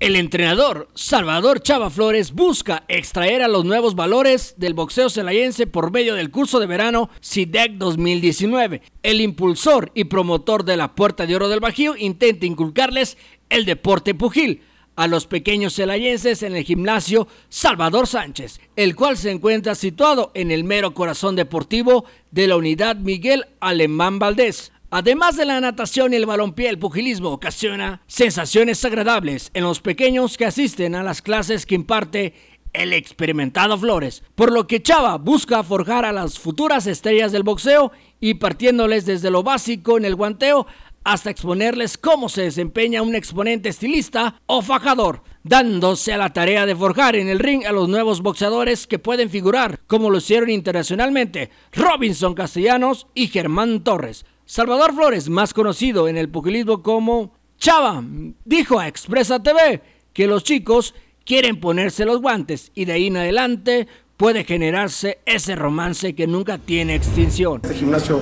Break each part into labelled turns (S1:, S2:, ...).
S1: El entrenador Salvador Chava Flores busca extraer a los nuevos valores del boxeo celayense por medio del curso de verano CIDEC 2019. El impulsor y promotor de la Puerta de Oro del Bajío intenta inculcarles el deporte pugil a los pequeños celayenses en el gimnasio Salvador Sánchez, el cual se encuentra situado en el mero corazón deportivo de la unidad Miguel Alemán Valdés. Además de la natación y el balompié, el pugilismo ocasiona sensaciones agradables en los pequeños que asisten a las clases que imparte el experimentado Flores, por lo que Chava busca forjar a las futuras estrellas del boxeo y partiéndoles desde lo básico en el guanteo hasta exponerles cómo se desempeña un exponente estilista o fajador, dándose a la tarea de forjar en el ring a los nuevos boxeadores que pueden figurar, como lo hicieron internacionalmente Robinson Castellanos y Germán Torres. Salvador Flores, más conocido en el pugilismo como Chava, dijo a Expresa TV que los chicos quieren ponerse los guantes y de ahí en adelante puede generarse ese romance que nunca tiene extinción.
S2: Este gimnasio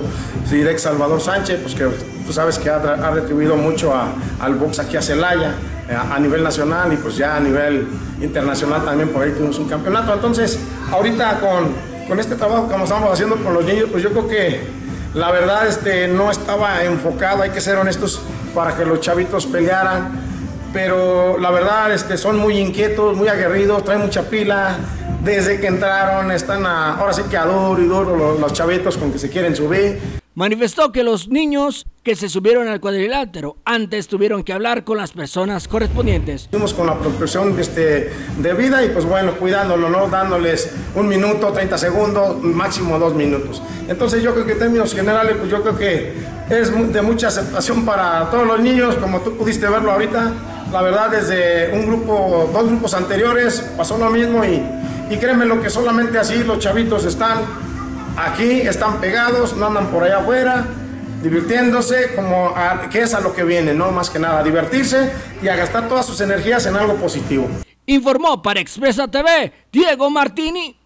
S2: direct Salvador Sánchez, pues que tú sabes que ha, retribuido mucho al box aquí a Celaya, eh, a, nivel nacional y pues ya a nivel internacional también por ahí tuvimos un campeonato. Entonces, ahorita con, con este trabajo que estamos haciendo con los niños, pues yo creo que la verdad este, no estaba enfocado, hay que ser honestos, para que los chavitos pelearan. Pero la verdad este, son muy inquietos, muy aguerridos, traen mucha pila. Desde que entraron están ahora sí que a duro y duro los, los chavitos con que se quieren subir
S1: manifestó que los niños que se subieron al cuadrilátero antes tuvieron que hablar con las personas correspondientes.
S2: Fuimos con la proporción este, de vida y pues bueno, cuidándolo, ¿no? Dándoles un minuto, 30 segundos, máximo dos minutos. Entonces yo creo que en términos generales, pues yo creo que es de mucha aceptación para todos los niños, como tú pudiste verlo ahorita. La verdad, desde un grupo, dos grupos anteriores pasó lo mismo y, y créeme lo que solamente así los chavitos están Aquí están pegados, no andan por allá afuera, divirtiéndose, como que es a lo que viene, no más que nada, divertirse y a gastar todas sus energías en algo positivo.
S1: Informó para Expresa TV Diego Martini.